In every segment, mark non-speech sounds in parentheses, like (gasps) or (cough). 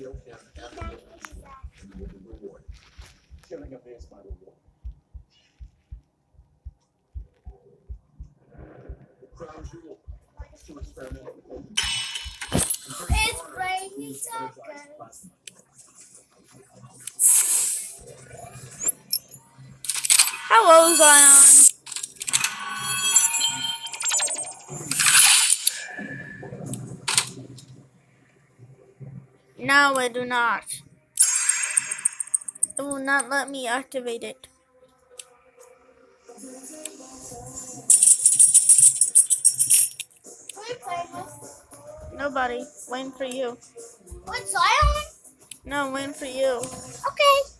kill him at the river, and you will be rewarded. Killing a man is my reward. The crown jewel to experiment with. It's raining seconds. Hello, Zion. No, I do not. It will not let me activate it. Nobody. Waiting for you. What's Zion? No, waiting for you. Okay.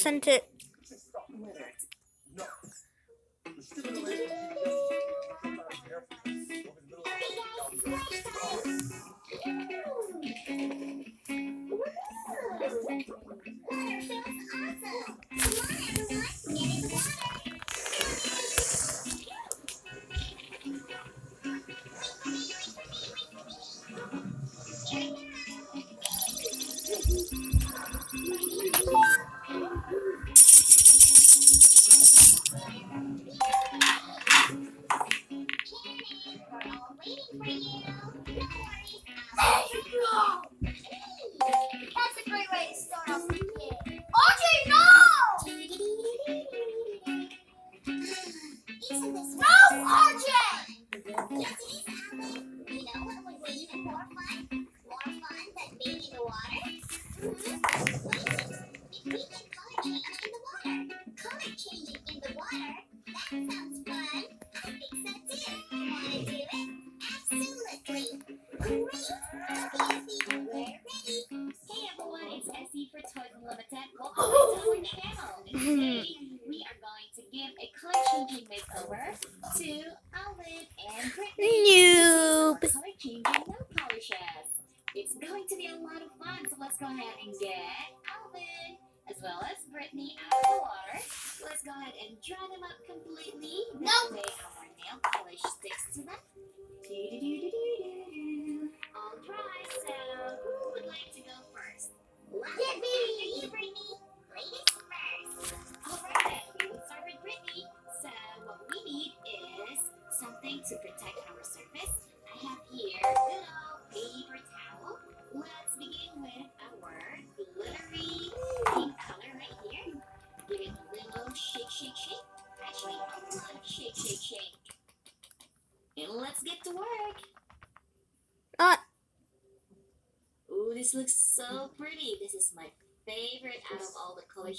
sent it. No, RJ!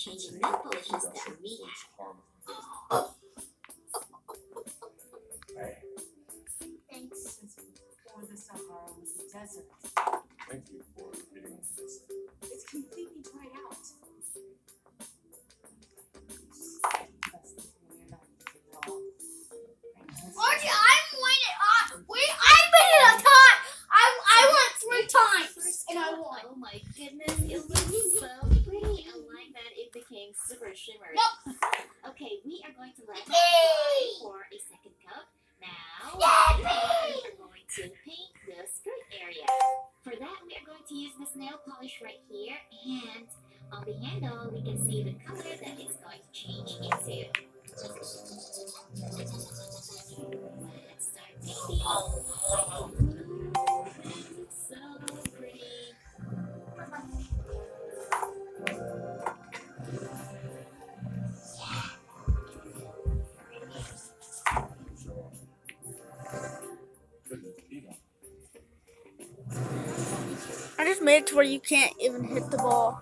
changing mental system. just made it to where you can't even hit the ball.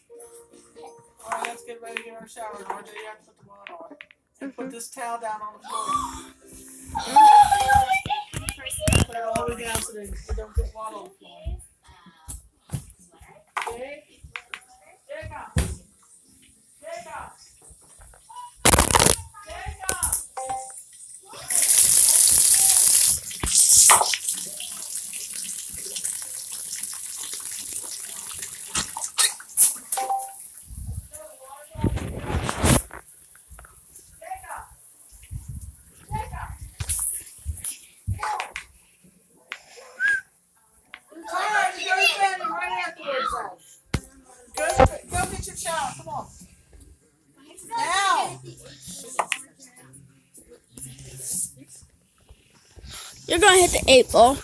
ready to get our shower and we're ready to put the one on. And put mm-hmm. this towel down on the floor. (gasps) put it all the way down so they don't get waddled. going to hit the eight ball.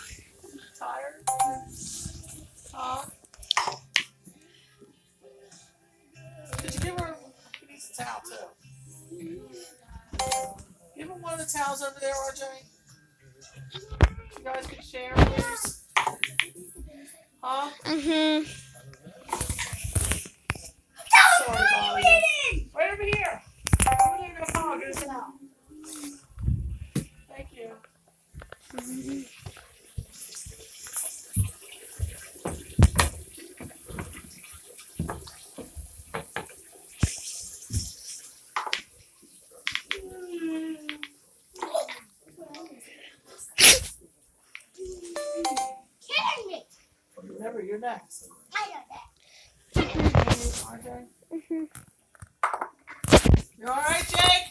You're next. I know that. Mm-hmm. You alright, Jake?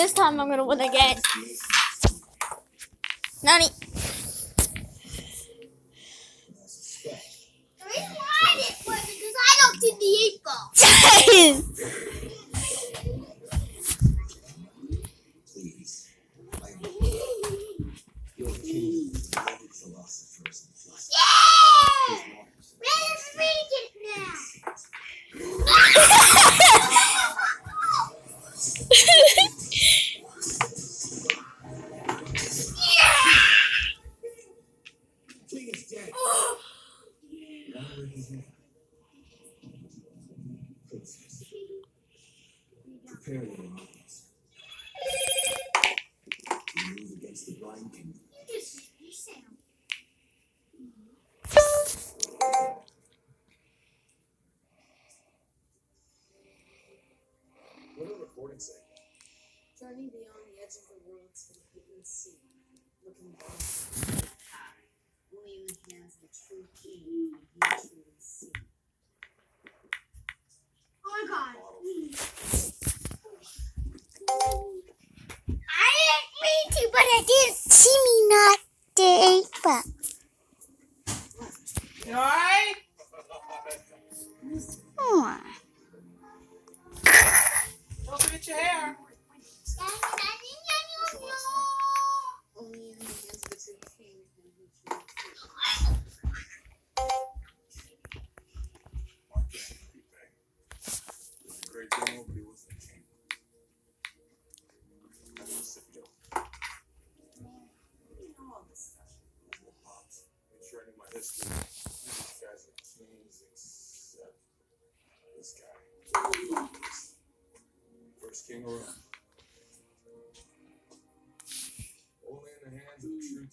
this time I'm gonna win again. Nani?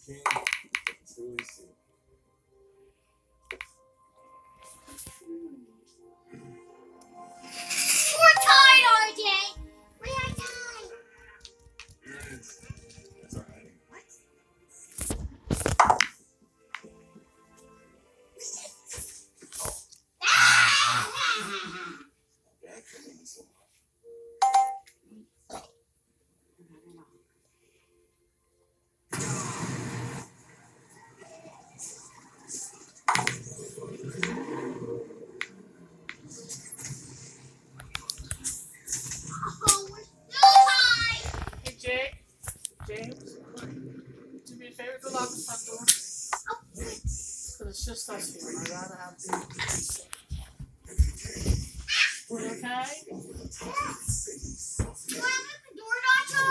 can truly see. Mm. just us here. I'd rather have the We're okay? You open the door, Nacho?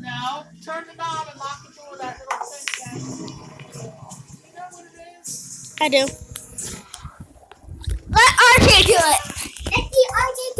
No. Turn the knob and lock the door that little thing You know what it is? I do. Let RJ do it. Let the RJ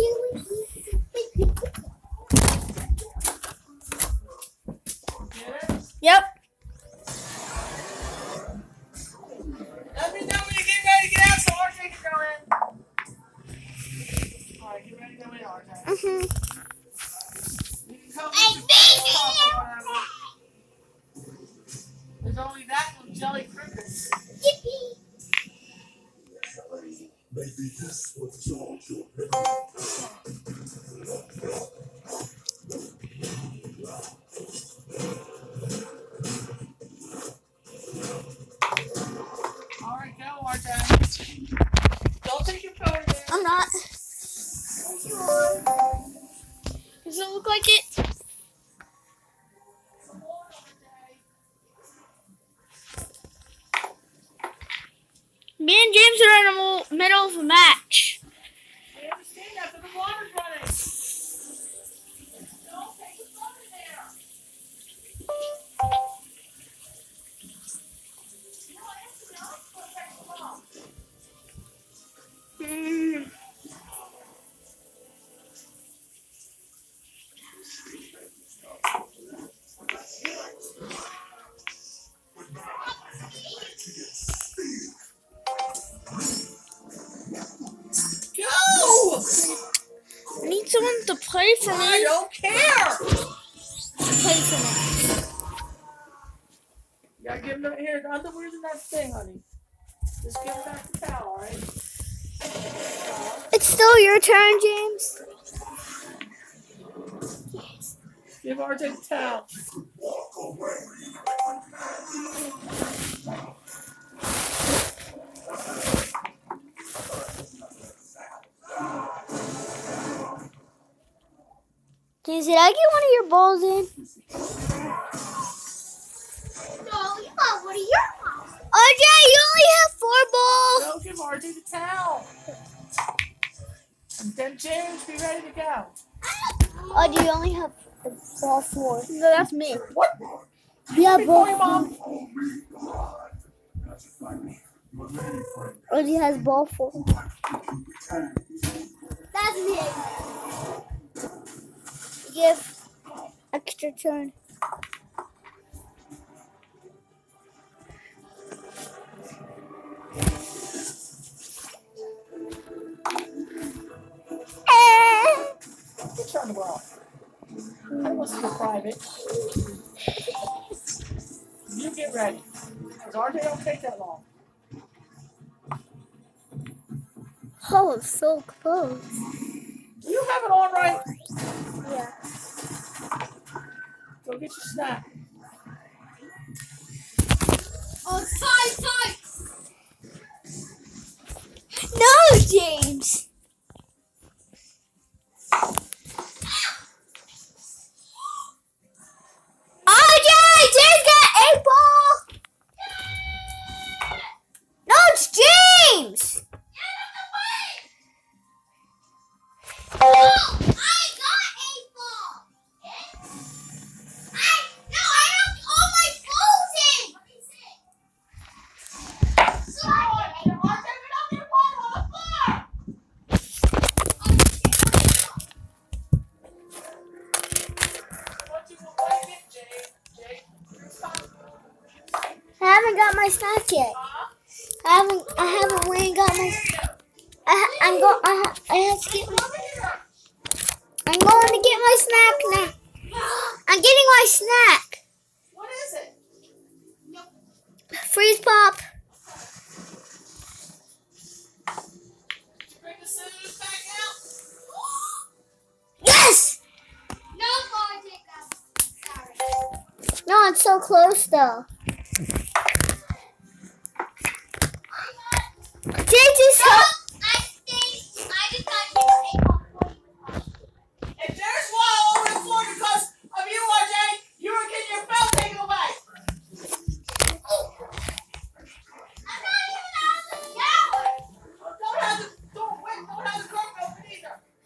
I to play for I me. don't care. Play for me. You gotta give him the here. The underwear's in that thing, honey. Just give him back the towel, all right? It's still your turn, James. Give RJ the towel. James, did I get one of your balls in? No, you got one of your balls. RJ, you only have four balls. No, give RJ the towel. And then James, be ready to go. Oh, do you only have ball four? No, that's me. What? Yeah, Big boy, ball. mom. RJ has ball four. That's me. Give extra turn. Get your underwear off. I want to go private. You get ready. Because RJ don't take that long. Oh, it's so close. Do you have it on right? Yeah. Go get your snack. Oh, side, side. No, James. Haven't got my snack yet. I haven't. I haven't really got my. I, I'm go. I, ha- I have to get. My, I'm going to get my snack now. I'm getting my snack. What is it? Freeze pop. Did you bring the scissors back out? Yes. No, ball, Jacob. No, it's so close though. James is so. I think I just got you eight ball before you were If there's one all over the floor because of you, RJ, you were getting your belt taken away. I'm not even out of the shower. Don't have the don't wait, don't have the curtain open either.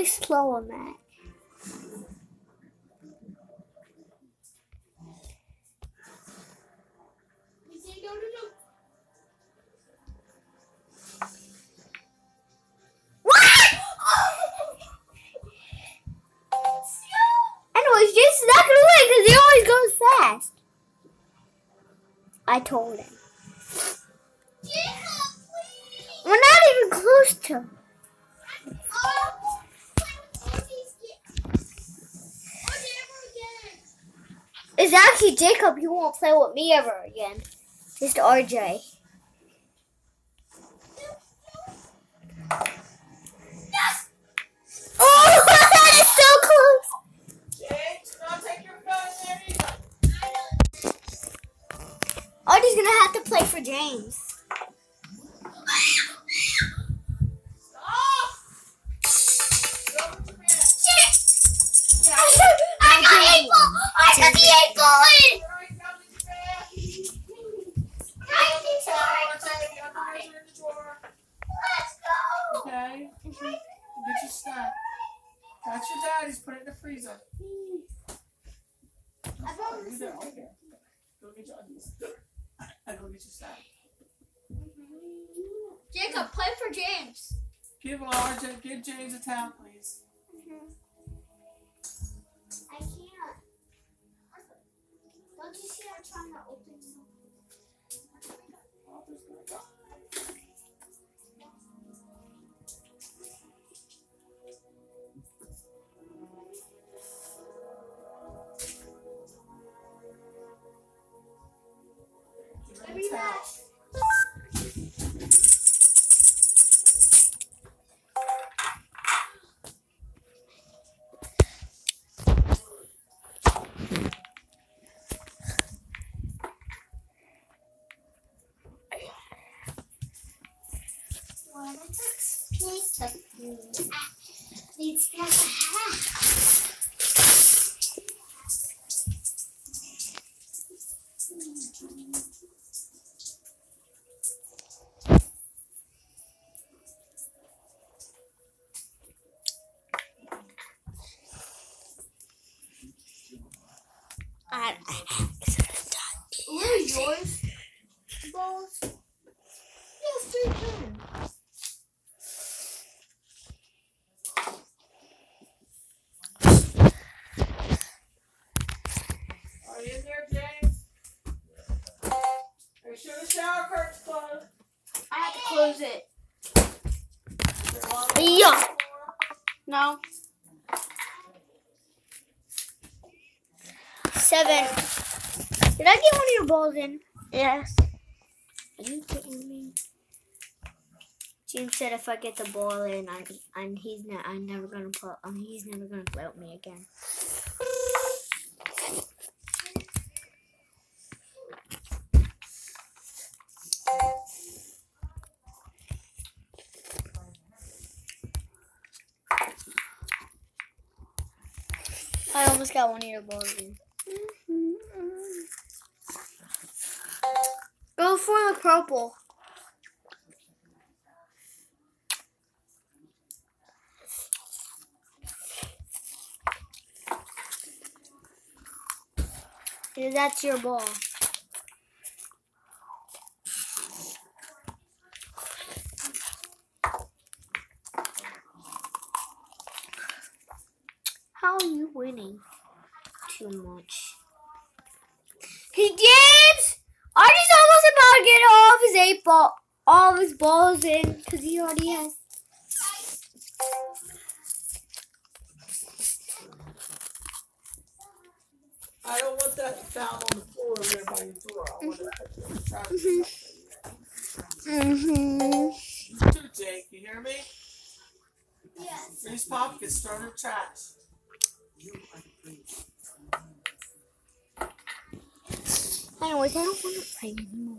(laughs) he always goes fast. I told him. Jacob, please. We're not even close to him. Oh, please get. Oh, never again. Actually Jacob. He won't play with me ever again. Just RJ. Yes. Oh, (laughs) that is so close. James, do not take your phone there. I know. RJ's gonna have to play for James. Let's go. Okay. Get your snack. That's your daddy's. Put it in the freezer. I You okay. Go get your undies. Your snack. Jacob, play for James. Give RJ, give James a towel, please. I'm trying to open something? Arthur's gonna close it. Is there one on the shower curtain's closed. I have to close it. Yeah. No. Seven. Did I get one of your balls in? Yes. Are you kidding me? James said if I get the ball in, I, and he's not, I'm never gonna put, um, he's never gonna play with me again. I almost got one of your balls in. Go for the purple. Yeah, That's your ball. How are you winning? Too much. He James! Artie's almost about to get all of his eight ball, all of his balls in, because he already has. I don't want that foul on the floor over there by your door. I want that trash. (laughs) Mm-hmm. You too, Jake. You hear me? Yes. Freeze pop gets thrown in the trash. Anyways, I don't want to play anymore.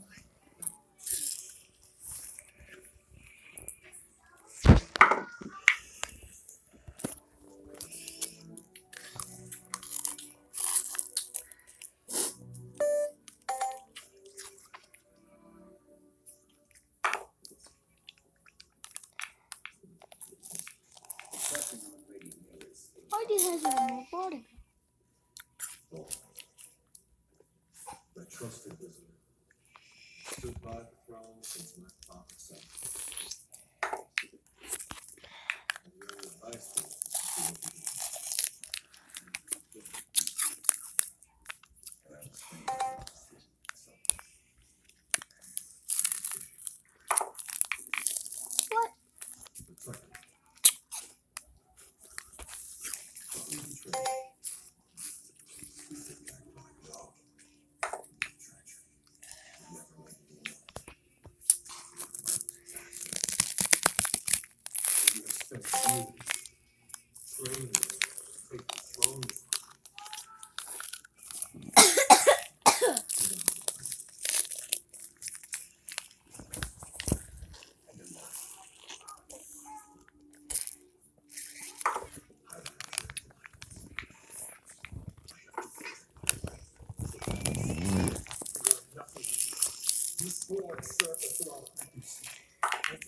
I'm through all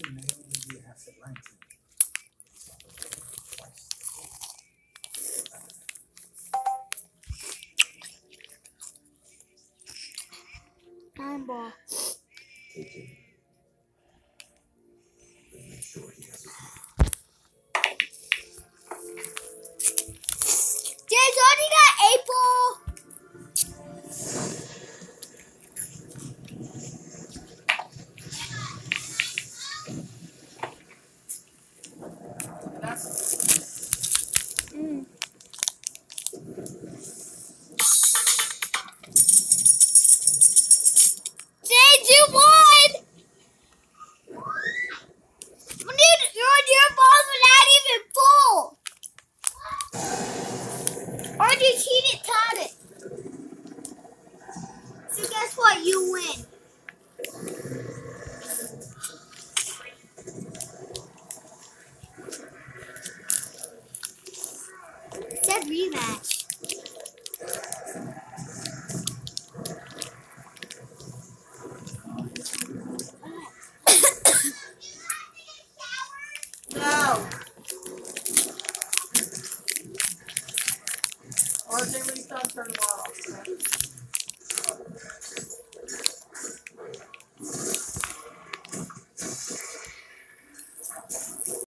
name of the asset ranking. Time ball.